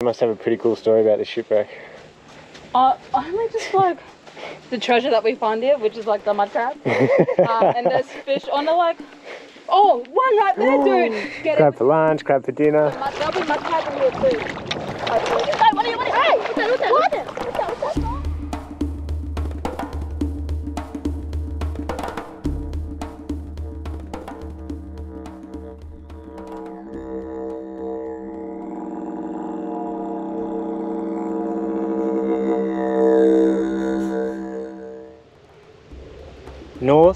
You must have a pretty cool story about this shipwreck. Uh, only just like the treasure that we find here, which is like the mud crab. uh, and there's fish on the like. Oh, one right there, dude. Get Crab it. for lunch, crab for dinner. Mud, there'll be mud crab in here too. Hey, what are you? What are you? Hey, what's that? What's that? What's that? What's that?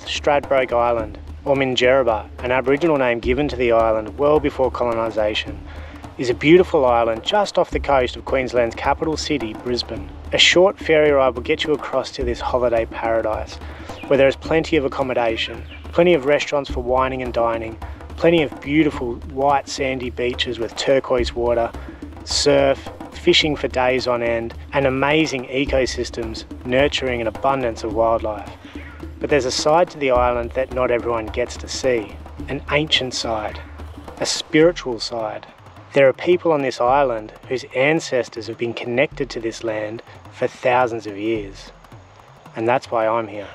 Stradbroke Island, or Minjerribah, an Aboriginal name given to the island well before colonisation, is a beautiful island just off the coast of Queensland's capital city, Brisbane. A short ferry ride will get you across to this holiday paradise, where there is plenty of accommodation, plenty of restaurants for wining and dining, plenty of beautiful white sandy beaches with turquoise water, surf, fishing for days on end, and amazing ecosystems nurturing an abundance of wildlife. But there's a side to the island that not everyone gets to see an ancient side, a spiritual side. There are people on this island whose ancestors have been connected to this land for thousands of years. And that's why I'm here.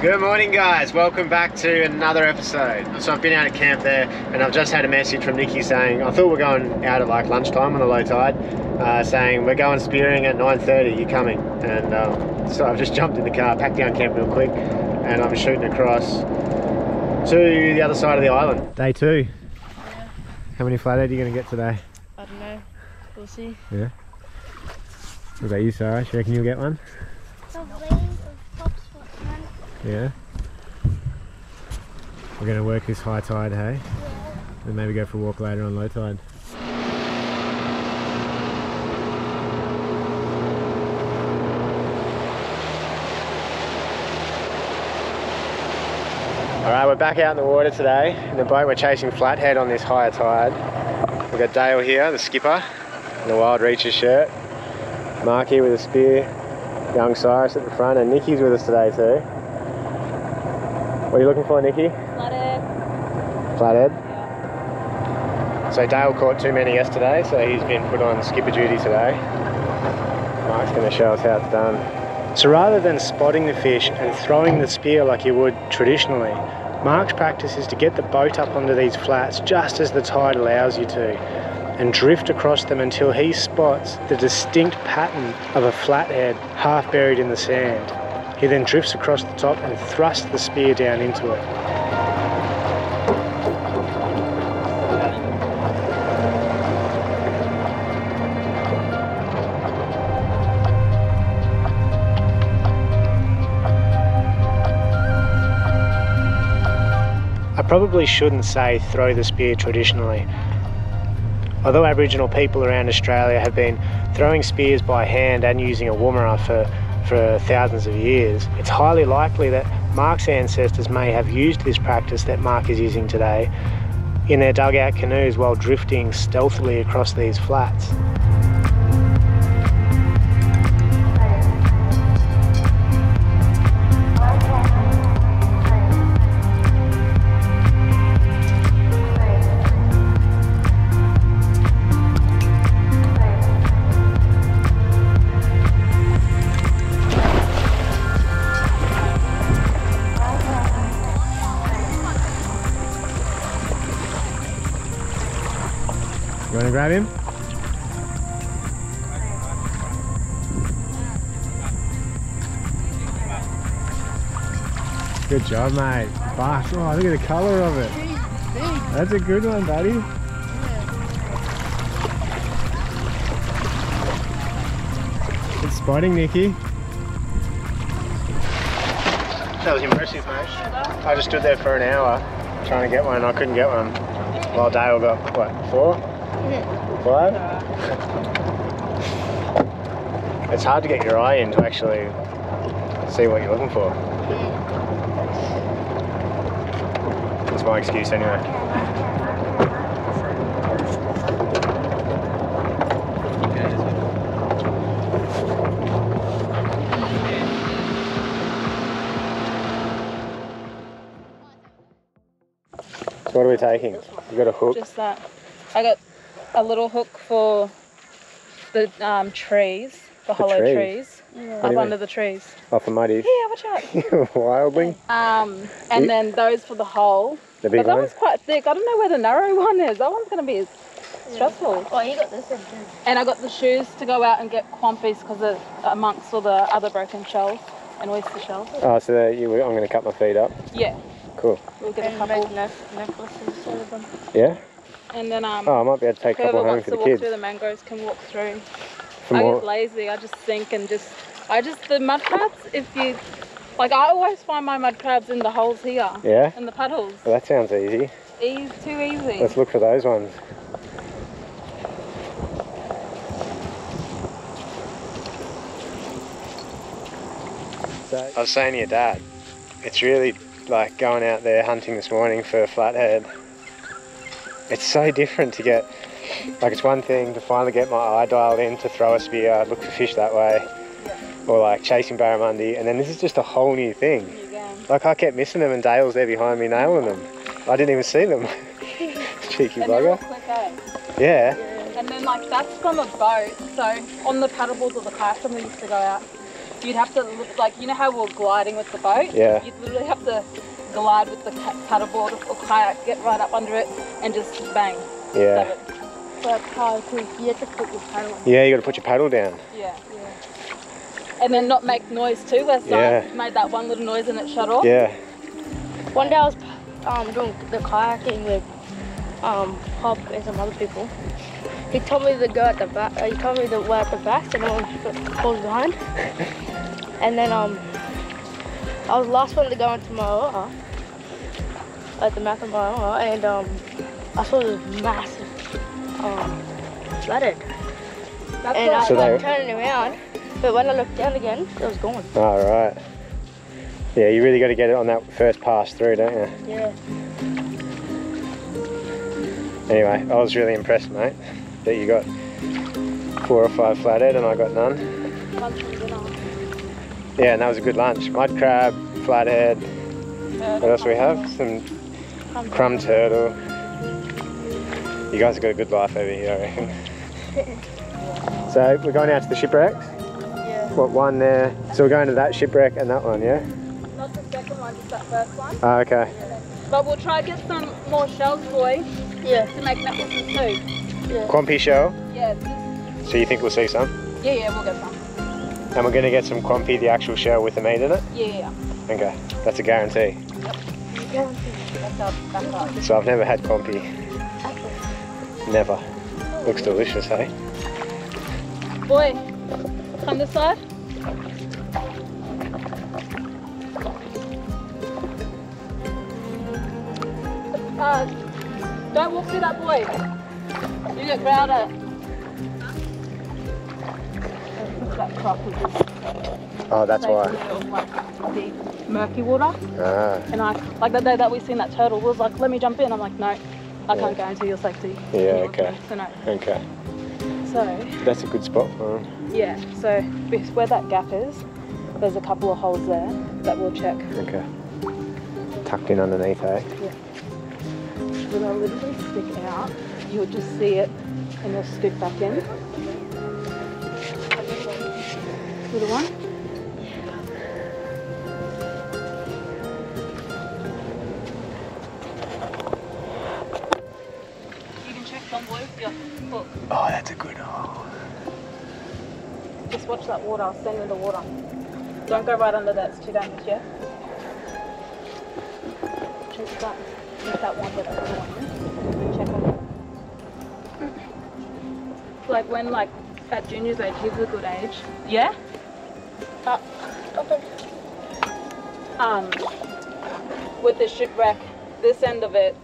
Good morning, guys. Welcome back to another episode. So I've been out at camp there, and I've just had a message from Nikki saying I thought we are going out at like lunchtime on the low tide, uh, saying we're going spearing at 9:30. You coming? And um, so I've just jumped in the car, packed down camp real quick, and I'm shooting across to the other side of the island. Day two. Yeah. How many flathead are you going to get today? I don't know. We'll see. Yeah. What about you, Sarah? Do you reckon you'll get one? Yeah. We're going to work this high tide, hey? Then maybe go for a walk later on low tide. Alright, we're back out in the water today. In the boat, we're chasing flathead on this higher tide. We've got Dale here, the skipper, in the Wild Reaches shirt. Mark here with a spear. Young Cyrus at the front, and Nikki's with us today too. What are you looking for, Nikki? Flathead. Flathead. So Dale caught too many yesterday, so he's been put on skipper duty today. Mark's going to show us how it's done. So rather than spotting the fish and throwing the spear like you would traditionally, Mark's practice is to get the boat up onto these flats just as the tide allows you to and drift across them until he spots the distinct pattern of a flathead half buried in the sand. He then drifts across the top and thrusts the spear down into it. I probably shouldn't say throw the spear traditionally. Although Aboriginal people around Australia have been throwing spears by hand and using a woomera for, for thousands of years, it's highly likely that Mark's ancestors may have used this practice that Mark is using today in their dugout canoes while drifting stealthily across these flats. To grab him? Good job, mate. Fuck. Oh, look at the colour of it. That's a good one, buddy. Good spotting, Nikki. That was impressive, mate. I just stood there for an hour trying to get one. I couldn't get one. While Dale got, what, four? Five? It's hard to get your eye in to actually see what you're looking for. That's my excuse anyway. So what are we taking? You got a hook? Just that. I got a little hook for the um, trees, the, hollow trees? trees, What do up under mean? the trees. Off of muddies. Yeah, watch out. Wildling. Um, and You- then those for the hole. The big But that one. one's quite thick. I don't know where the narrow one is. That one's gonna be stressful. Oh, you got this one too. And I got the shoes to go out and get quampies because they're amongst all the other broken shells and oyster shells. Oh, so there you, I'm going to cut my feet up. Yeah, Cool. we'll get a couple. make neck- necklaces out of them. Yeah. And then um, Oh, I might be able to take a couple whoever home wants for to the walk kids. through the mangroves can walk through. For I more. get lazy. I just think and just, I just the mud crabs. If you, like, I always find my mud crabs in the holes here, Yeah. in the puddles. Well, that sounds easy. Easy, too easy. Let's look for those ones. So, I was saying to your dad, it's really like going out there hunting this morning for a flathead. It's so different to get, like it's one thing to finally get my eye dialed in to throw a spear, look for fish that way, or like chasing barramundi, and then this is just a whole new thing. Like I kept missing them and Dale's there behind me nailing them. I didn't even see them. Cheeky And bugger. quick, eh? Yeah. And then like that's from a boat. So on the paddleboards or the kayaks when we used to go out, you'd have to look like you know how we're gliding with the boat. Yeah. You'd literally have to glide with the ca- paddleboard or kayak, get right up under it, and just bang. Yeah. stab it. But how cool. You have to put your paddle on. Yeah, you got to put your paddle down. Yeah. And then not make noise too. Where some Yeah. made that one little noise and it shut off. Yeah. One day I was um, doing the kayaking with um, Hop and some other people. He told me to go at the back. Uh, he told me to wear at the back so no one falls behind. and then um, I was the last one to go into Myora, at the mouth of Myora, and um, I saw this massive um, flathead. That's And I So started turning around, but when I looked down again, it was gone. All right. Yeah, you really got to get it on that first pass through, don't you? Yeah. Anyway, I was really impressed, mate, that you got four or five flathead and I got none. Lunch and dinner. Yeah, and that was a good lunch. Mud crab, flathead. What else do we have? Some crumb turtle. You guys have got a good life over here, I reckon. so we're going out to the shipwrecks. Yeah. What one there? So we're going to that shipwreck and that one, yeah? Not the second one, just that first one. Oh, okay. But we'll try to get some more shells, boy, Yeah. to make necklaces too. Yeah. Quampi shell. Yeah, So you think we'll see some? yeah, yeah, we'll get some. And we're going to get some quampi, the actual shell with the meat in it? Yeah. Okay, that's a guarantee. That's our backup. So I've never had quampi. Never. Looks delicious, hey? Boy, come this side. Uh, don't walk through that boy. You get crowded. That Oh, that's why. of like deep, murky water. Ah, And I, like the day that we seen that turtle, was like, let me jump in. I'm like, no, I Yeah. can't guarantee your safety. Yeah, okay. So no. okay. So That's a good spot for them. yeah, so where that gap is, there's a couple of holes there that we'll check. Okay. Tucked in underneath, eh? Yeah. When I literally stick out, you'll just see it and you'll stick back in. Little one. You can check some boys. Yeah. Look, Oh, that's a good hole. just watch that water. I'll send you the water. Don't go right under that. It's too dangerous. Yeah. Check that. Check that one. But that one. Check it. Mm-hmm. Like when like at junior's age, he's a good age. Yeah. Um. With the shipwreck, this end of it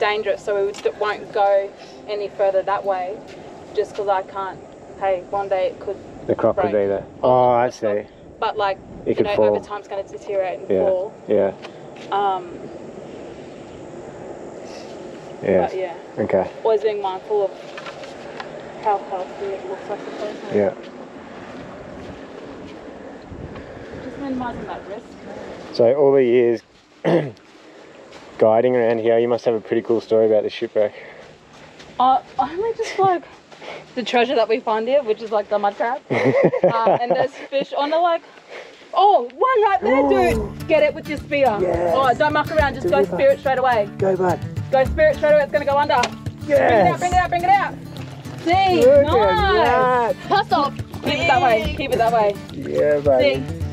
dangerous, so we won't go any further that way, just because I can't. Hey, one day it could. The crop could be there. Oh, I see. But like, It you could know, fall. over time it's going to deteriorate and Yeah. fall. Yeah. Um, Yeah. But yeah, Okay. always being mindful of how healthy it looks, I suppose. Yeah. Just minimizing that risk. So all the years guiding around here, you must have a pretty cool story about the shipwreck. Uh, only just like the treasure that we find here, which is like the mud crab. uh, and there's fish on the like. Oh, one right there, dude. Get it with your spear. Yes. Oh, don't muck around. Just go Deliver. spear it straight away. Go, bud. Go spear it straight away. It's gonna go under. Bring it out. Bring it out. Bring it out. See, Look nice. at Pass off. Keep it that way. Keep it that way. Yeah, buddy. See,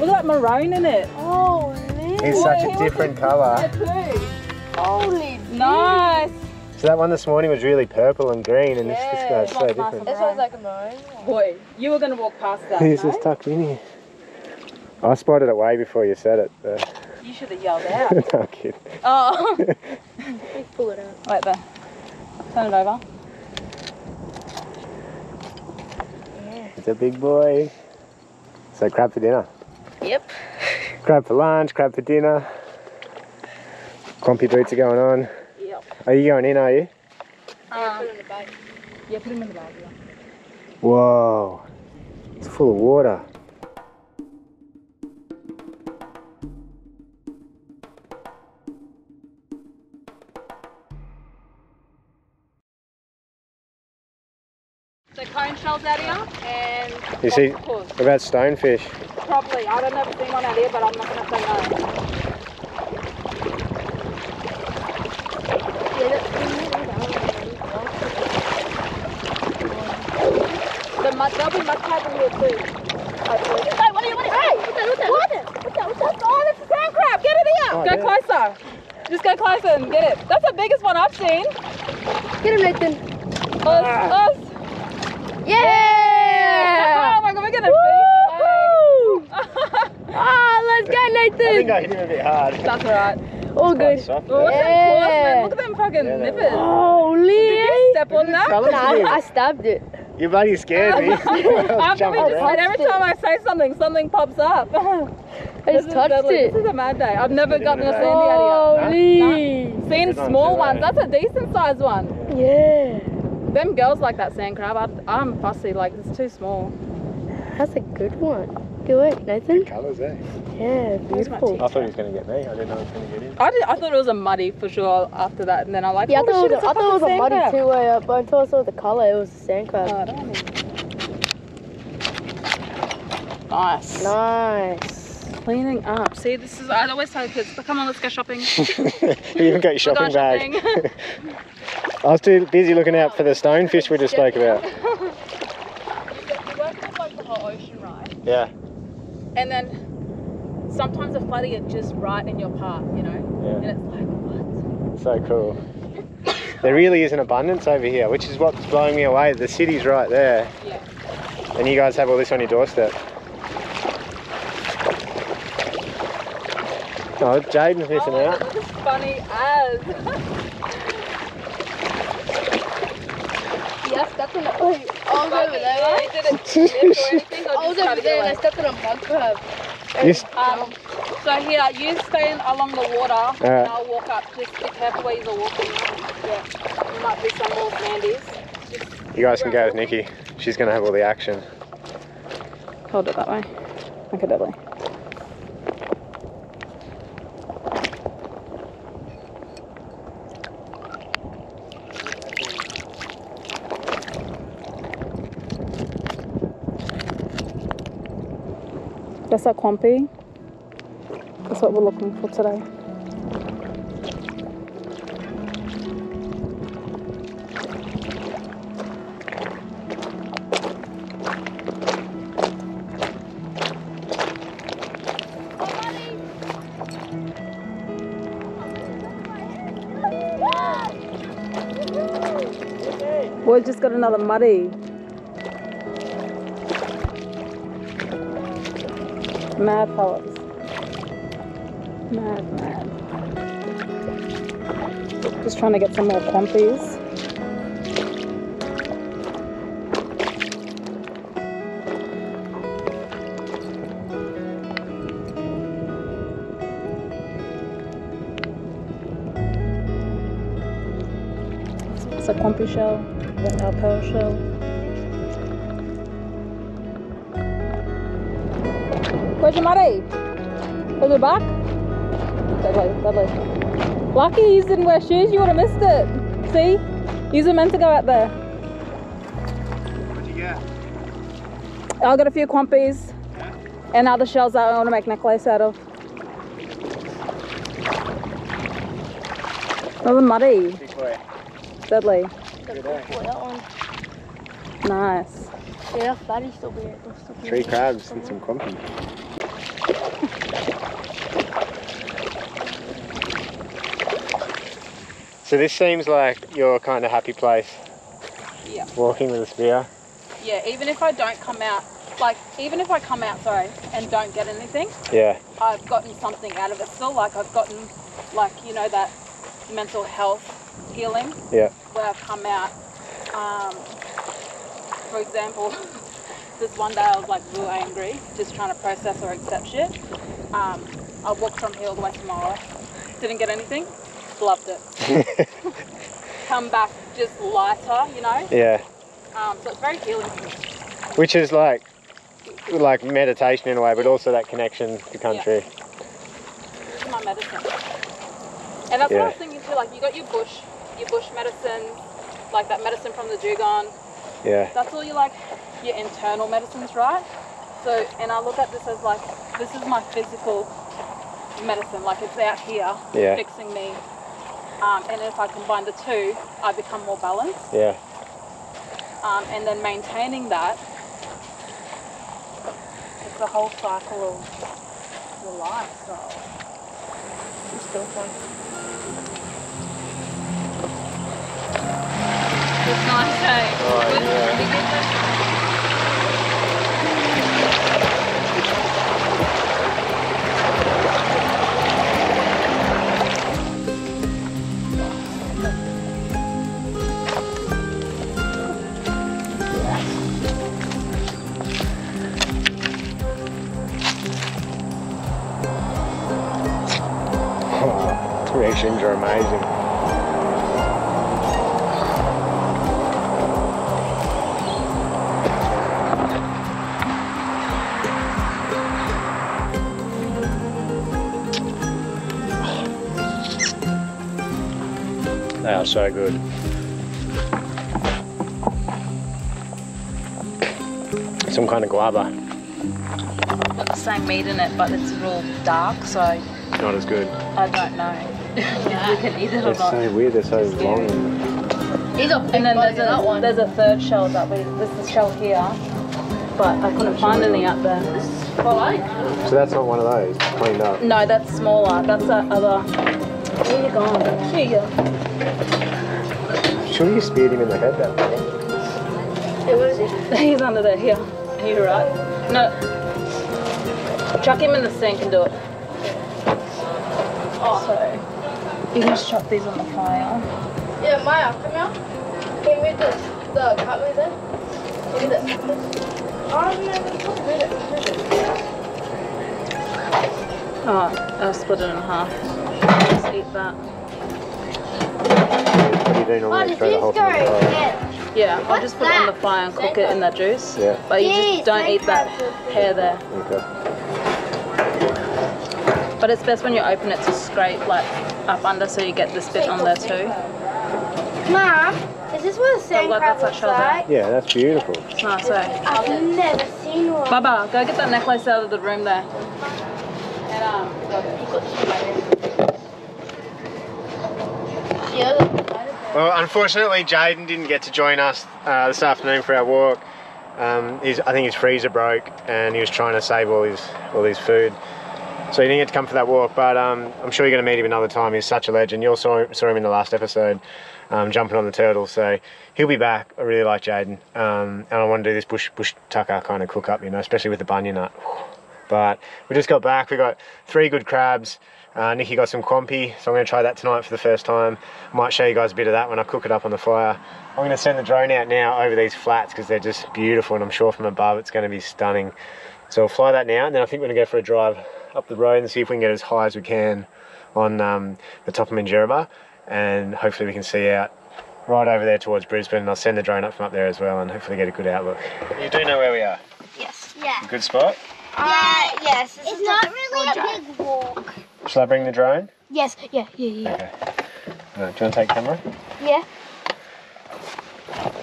look at that maroon in it. Oh, Holy. He's such a different colour. Holy. Nice. So that one this morning was really purple and green, and this, this Yeah. guy's so It's different. This one's like a maroon. Boy, you were gonna walk past that. He's no? just tucked in here. I spotted it way before you said it. but- You should have yelled out. no kid. oh. Pull it out. Wait there. Turn it over. Yeah. It's a big boy. So crab for dinner. Yep. Crab for lunch, crab for dinner. Crumpy boots are going on. Yep. Are you going in, are you? Um, Put it in the bag. yeah, put him in the bag. Yeah. Whoa. It's full of water. So cone shells out here and You see- octopus. What about stonefish? Probably. I don't know if I've seen one out here, but I'm not gonna say no. Yeah, that's The mud, there'll be mud crab in here too. Hopefully. Hey, what are you, what are you, hey, what's that, what's that, what's that, what's that, what's that? Oh, that's a sand crab. Get it here. Oh, go yeah. closer. Just go closer and get it. That's the biggest one I've seen. Get him, Nathan. Us, Ah. us. Yeah! Oh my god, we're gonna beat Woo! it. Ah, let's go, I think I hit him a bit hard. That's alright. All good. soft, Well, look though. at them claws, Yeah. man. Look at them fucking Yeah, they nippers. Holy. Did you step on that? Tell us Nah, you. I stabbed it. Your buddy scared me. I I've was never just said every time I say something, something pops up. I This just is touched deadly. it. This is a mad day. I've never gotten a sandy out Holy. here. Seen Good one, small too, ones. That's a decent sized one. Yeah. Them girls like that sand crab. I, I'm fussy. Like it's too small. That's a good one. Good work, Nathan. Colours, eh? Yeah, beautiful. I thought he was going to get me. I didn't know he was going to get him. I, did, I thought it was a muddy for sure after that, and then I'm like, Yeah, I thought, shit, it was, it's a, I thought it was a muddy sand crab. too, uh, but until I saw the colour, it was a sand crab. Oh, I don't want. Nice. Nice. Cleaning up. See, this is. I always tell kids, come on, let's go shopping. you even got your shopping bag. shopping. I was too busy looking out for the stonefish we just spoke about. You work with like the whole ocean, right? Yeah. And then sometimes the flooding is just right in your path, you know? yeah. And it's like, what? So cool. There really is an abundance over here, which is what's blowing me away. The city's right there, Yeah. and you guys have all this on your doorstep. Oh, Jaden's missing oh, out. This is funny as. Yeah, I stepped on a. Oh, I was over there. Yeah, you didn't lift anything, or I was over there and I stepped on a mud crab. You s- Um, so here, you stay in along the water, and I'll walk up. Just be careful where you're walking. Yeah, there might be some more sandies. You guys can go with Nikki. She's going to have all the action. Hold it that way. Okay, deadly. That's a quampy. That's what we're looking for today. Boy, just got another muddy. Mad fellas. Mad, mad. Just trying to get some more quampies. It's a quampy shell, the our pearl shell. Where's your muddy? Was it back? Deadly, deadly. Lucky you didn't wear shoes, you would have missed it. See? You're meant to go out there. What'd you get? I got a few quampies and other shells that I want to make necklace out of. Another muddy, Big deadly, Good day. That one. nice. Yeah, that fatty's still be it'll still be Three crabs and some compy. So this seems like your kind of happy place. Yeah. Walking with a spear. Yeah, even if I don't come out, like even if I come out, sorry, and don't get anything, Yeah. I've gotten something out of it still. Like I've gotten, like you know that mental health healing Yeah. where I've come out. Um, for example, this one day I was like real angry, just trying to process or accept shit. Um, I walked from here all the way to Mara, didn't get anything, loved it. Come back just lighter, you know. Yeah. Um, so it's very healing. Which is like like meditation in a way, but also that connection to country. This is my medicine. And that's what I was thinking too. Like you got your bush, your bush medicine, like that medicine from the dugong. Yeah. That's all you like, your internal medicines, right? So, and I look at this as like, this is my physical medicine. Like it's out here, Yeah. fixing me. Um, and if I combine the two, I become more balanced. Yeah. Um, and then maintaining that, it's the whole cycle of your lifestyle. It's still fun. It's nice, eh? Oh, yeah. reactions are amazing. They are so good. Some kind of guava, got the same meat in it, but it's real dark, so not as good. I don't know if we can eat it or They're not. so weird, they're so long. He's And then there's a there's a third shell that we this is shell here, but I couldn't find any up there. So that's not one of those cleaned up. No, that's smaller. That's that other. Where you going? Here. Surely you speared him in the head that way. Hey, what is it? He's under there. Here. Are you right? No. Chuck him in the sink and do it. Oh, so you can just chuck these on the fire. Yeah, Maya, come here. Can we read this? The cutlery there? Look at this. Oh. Oh, I'll split it in half. Just eat that. What do you do normally? Throw the whole thing on the fire. Yeah, I'll just put it on the fire and cook it in that juice. Yeah. But you just don't eat that hair there. Okay. But it's best when you open it to scrape like up under so you get this bit on there too. Mom, is this what a sand look, crab that's looks that shell there. like? Yeah, that's beautiful. It's nice, eh? I've never seen one. Baba, go get that necklace out of the room there. And um, go. Yeah, look. Well, unfortunately, Jaden didn't get to join us uh, this afternoon for our walk. Um, he's, I think his freezer broke, and he was trying to save all his all his food, so he didn't get to come for that walk. But um, I'm sure you're going to meet him another time. He's such a legend. You all saw him, saw him in the last episode, um, jumping on the turtle. So he'll be back. I really like Jaden, um, and I want to do this bush bush tucker kind of cook up, you know, especially with the bunya nut. But we just got back. We got three good crabs. Uh, Nikki got some quampi, so I'm going to try that tonight for the first time. Might show you guys a bit of that when I cook it up on the fire. I'm going to send the drone out now over these flats because they're just beautiful, and I'm sure from above it's going to be stunning. So we'll fly that now, and then I think we're going to go for a drive up the road and see if we can get as high as we can on um, the top of Minjerribah, and hopefully we can see out right over there towards Brisbane. And I'll send the drone up from up there as well, and hopefully get a good outlook. You do know where we are. Yes. Yeah. Good spot. Uh, yes. This It's not really a drive. big walk. Shall I bring the drone? Yes, yeah, yeah, yeah. Okay. Uh, do you want to take camera? Yeah.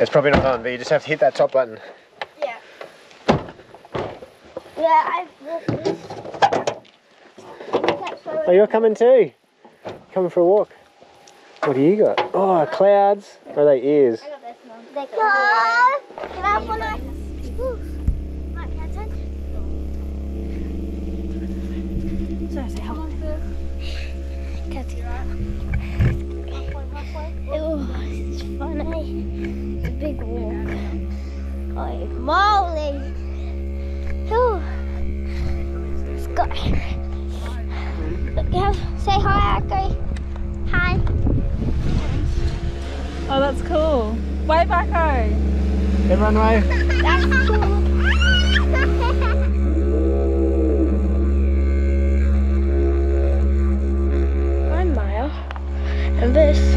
It's probably not on, but you just have to hit that top button. Yeah. Yeah, I've walked this. That's why Oh, you're coming too. Coming for a walk. What do you got? Oh, clouds. Or are they ears? I got this one. They can I have one? I- Ooh. Right, can I touch? Sorry, say help. Can I do it's funny. It's a big walk. Holy moly. Ooh. Let's go. Look, have, say hi, Echo. Hi. Oh, that's cool. Way back, oh. Everyone wave. That's cool. and this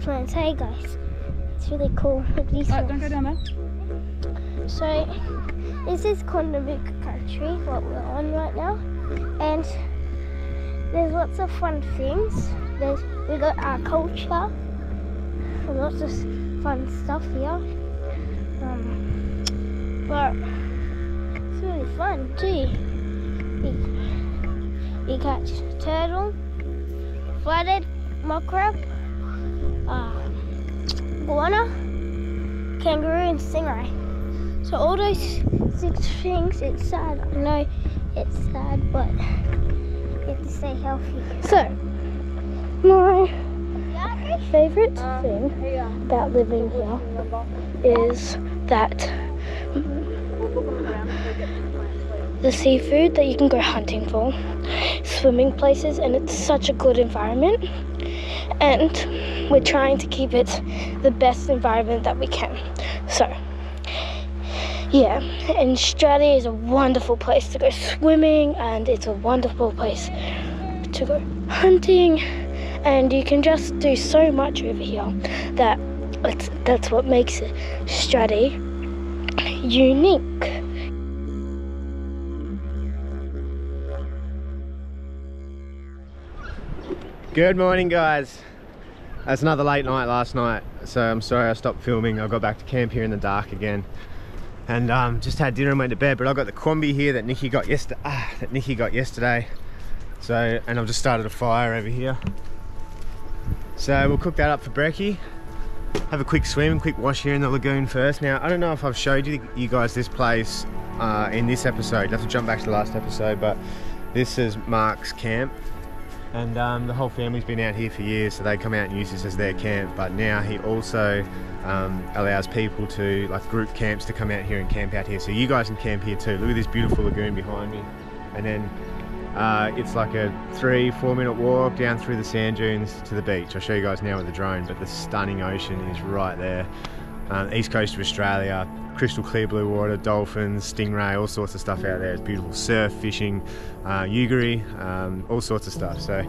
plants. Hey guys, it's really cool. These don't go down there. So this is Quandamooka country, what we're on right now, and there's lots of fun things. There's we got our culture, lots of fun stuff here. Um, but it's really fun too. We, we catch turtle, flooded mackerel, uh, kangaroo, and stingray. So all those six things, it's sad. I know it's sad, but you have to stay healthy. So, my favorite thing about living here is that the seafood that you can go hunting for, swimming places, and it's such a good environment. And we're trying to keep it the best environment that we can. So, yeah, and Straddie is a wonderful place to go swimming, and it's a wonderful place to go hunting, and you can just do so much over here that that's what makes it Straddie unique. Good morning, guys. That's another late night last night, so I'm sorry I stopped filming. I got back to camp here in the dark again, and um, just had dinner and went to bed. But I've got the quambi here that Nikki got yesterday. Ah, that Nikki got yesterday. So, and I've just started a fire over here. So we'll cook that up for brekkie. Have a quick swim, quick wash here in the lagoon first. Now I don't know if I've showed you you guys this place uh, in this episode. You have to jump back to the last episode, but this is Mark's camp and um, the whole family's been out here for years so they come out and use this as their camp. But now he also um, allows people to like group camps to come out here and camp out here. So you guys can camp here too. Look at this beautiful lagoon behind me. And then uh, it's like a three four minute walk down through the sand dunes to the beach. I'll show you guys now with the drone but the stunning ocean is right there um, east coast of Australia crystal clear blue water dolphins stingray all sorts of stuff out there it's beautiful surf fishing uh, Yugari, um, all sorts of stuff. So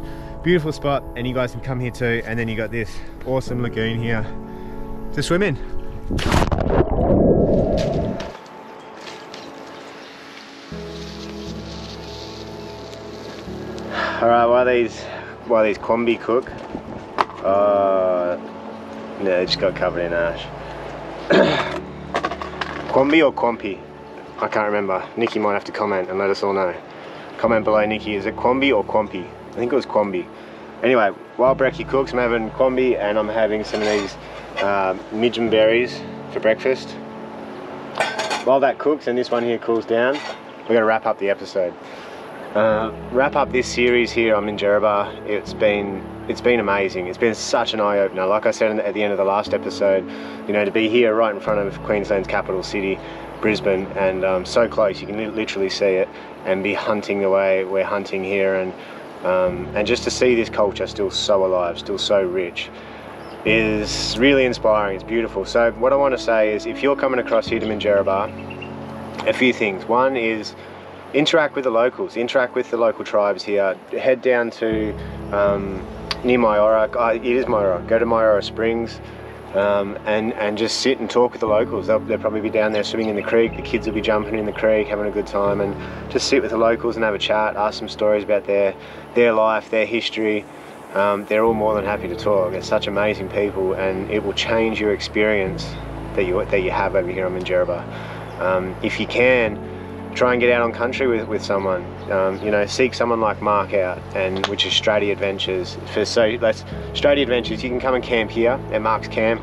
beautiful spot, and you guys can come here too. And then you got this awesome lagoon here to swim in. All right, while these while these quambi cook, uh, no, they just got covered in ash. quambi or quampi? I can't remember. Nikki might have to comment and let us all know. Comment below, Nikki. Is it Quambi or Quampi? I think it was Quambi. Anyway, while Brekkie cooks, I'm having Quambi and I'm having some of these uh, berries for breakfast. While that cooks and this one here cools down, we're going to wrap up the episode. Uh, wrap up this series here I'm in Minjerribah. It's been it's been amazing. It's been such an eye opener. Like I said at the end of the last episode, you know, to be here right in front of Queensland's capital city, Brisbane, and um, so close, you can li- literally see it, and be hunting the way we're hunting here, and um, and just to see this culture still so alive, still so rich. is really inspiring. It's beautiful. So what I want to say is if you're coming across here to Minjerribah, a few things. One is interact with the locals, interact with the local tribes here. Head down to um, near Myora. It is Myora. Go to Myora Springs. Um, and and just sit and talk with the locals. They'll, they'll, probably be down there swimming in the creek. The kids will be jumping in the creek, having a good time, and just sit with the locals and have a chat, ask some stories about their their life, their history. Um, they're all more than happy to talk. They're such amazing people, and it will change your experience that you that you have over here on Minjerribah. Um, if you can, try and get out on country with, with someone. Um, you know, seek someone like Mark out, and which is Straddie Adventures. For so that's Straddie Adventures. You can come and camp here at Mark's camp.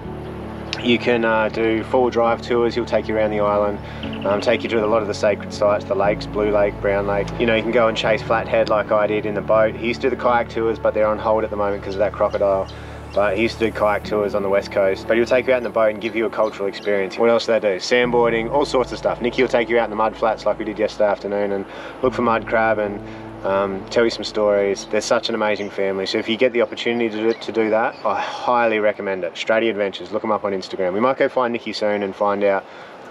You can uh, do four drive tours. He'll take you around the island, um, take you to a lot of the sacred sites, the lakes, Blue Lake, Brown Lake. You know, you can go and chase flathead like I did in the boat. He used to do the kayak tours, but they're on hold at the moment because of that crocodile. But he used to do kayak tours on the west coast. But he'll take you out in the boat and give you a cultural experience. What else do they do? Sandboarding, all sorts of stuff. Nikki will take you out in the mud flats like we did yesterday afternoon and look for mud crab and um, tell you some stories. They're such an amazing family. So if you get the opportunity to do, to do that, I highly recommend it. Straddie Adventures, look them up on Instagram. We might go find Nikki soon and find out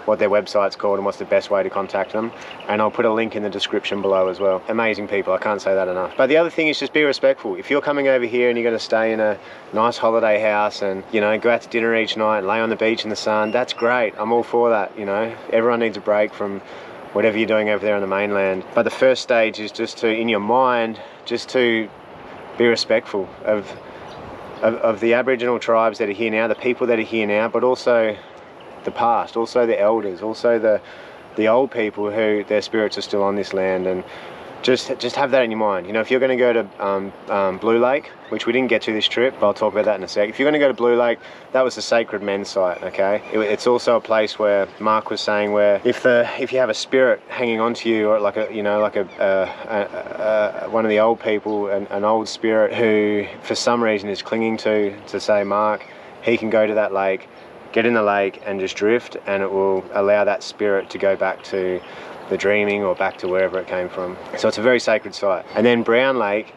what their website's called and what's the best way to contact them. And I'll put a link in the description below as well. Amazing people, I can't say that enough. But the other thing is just be respectful. If you're coming over here and you're gonna stay in a nice holiday house and, you know, go out to dinner each night, lay on the beach in the sun, that's great. I'm all for that, you know. Everyone needs a break from whatever you're doing over there on the mainland. But the first stage is just to, in your mind, just to be respectful of, of, of the Aboriginal tribes that are here now, the people that are here now, but also the past, also the elders, also the the old people who their spirits are still on this land, and just just have that in your mind. You know, if you're going to go to um, um, Blue Lake, which we didn't get to this trip, but I'll talk about that in a sec. If you're going to go to Blue Lake, that was a sacred men's site. Okay, it, it's also a place where Mark was saying where if the if you have a spirit hanging onto you, or like a you know like a one of the old people, an, an old spirit who for some reason is clinging to to say Mark, he can go to that lake get in the lake and just drift and it will allow that spirit to go back to the dreaming or back to wherever it came from. So it's a very sacred site. And then Brown Lake,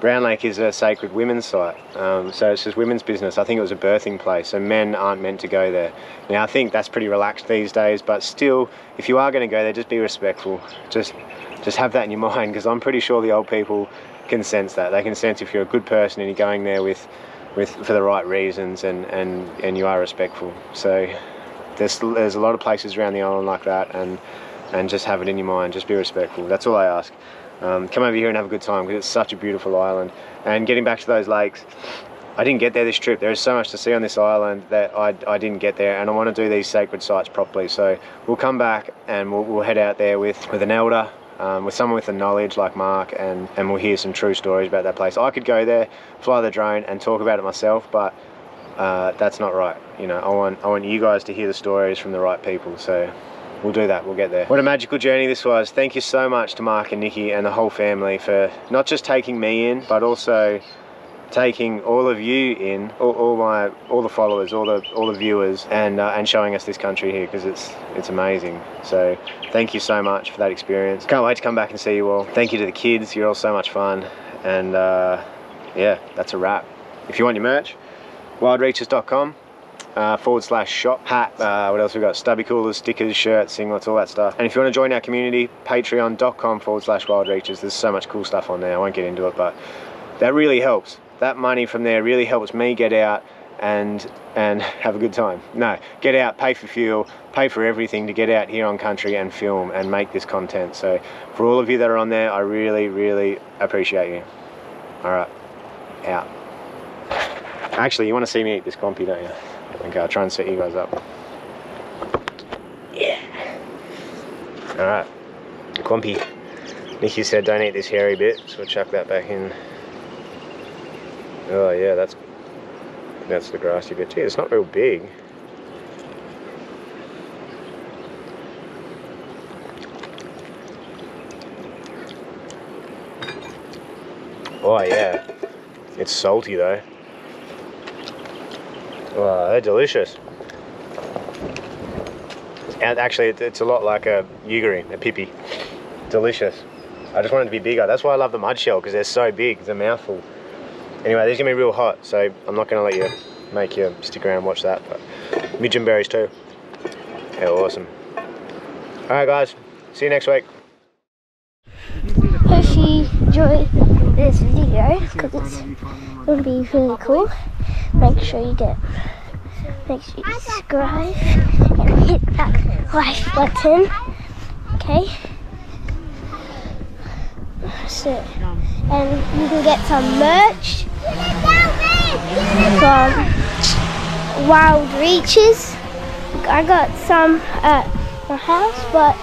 Brown Lake is a sacred women's site. Um, so it's just women's business. I think it was a birthing place, so men aren't meant to go there. Now I think that's pretty relaxed these days, but still, if you are going to go there, just be respectful. Just, just have that in your mind, because I'm pretty sure the old people can sense that. They can sense if you're a good person and you're going there with with for the right reasons and, and, and you are respectful. So there's there's a lot of places around the island like that and and just have it in your mind, just be respectful. That's all I ask. Um, come over here and have a good time because it's such a beautiful island. And getting back to those lakes, I didn't get there this trip. There is so much to see on this island that I, I didn't get there, and I want to do these sacred sites properly. So we'll come back and we'll, we'll head out there with, with an elder um, with someone with the knowledge like Mark, and, and we'll hear some true stories about that place. I could go there, fly the drone, and talk about it myself, but uh, that's not right. You know, I want I want you guys to hear the stories from the right people. So we'll do that. We'll get there. What a magical journey this was. Thank you so much to Mark and Nikki and the whole family for not just taking me in, but also taking all of you in, all, all, my, all the followers, all the, all the viewers, and uh, and showing us this country here because it's it's amazing. So thank you so much for that experience. Can't wait to come back and see you all. Thank you to the kids. You're all so much fun, and uh, yeah, that's a wrap. If you want your merch, wildreaches.com. Uh, forward slash shop hat uh, what else we got stubby coolers stickers shirts singlets all that stuff and if you want to join our community patreon.com forward slash wild reaches there's so much cool stuff on there i won't get into it but that really helps that money from there really helps me get out and and have a good time. No, get out, pay for fuel, pay for everything to get out here on country and film and make this content. So for all of you that are on there, I really, really appreciate you. All right, out. Actually, you want to see me eat this compy, don't you? Okay, I'll try and set you guys up. Yeah. All right, compy. Nikki said don't eat this hairy bit, so we'll chuck that back in. Oh yeah, that's that's the grass you get. Gee, it's not real big. Oh yeah, it's salty though. Wow, they're delicious. And actually, it's a lot like a Yugari, a pippy. Delicious. I just want it to be bigger. That's why I love the mud shell because they're so big. It's a mouthful. Anyway, these are gonna be real hot, so I'm not gonna let you make you stick around and watch that. But midgeon berries too. Yeah, awesome. All right, guys. See you next week. Hope you enjoy this video because it's to be really cool. Make sure you get, make sure you subscribe and hit that like button. Okay. So, and you can get some merch from Wild Reaches. I got some at my house, but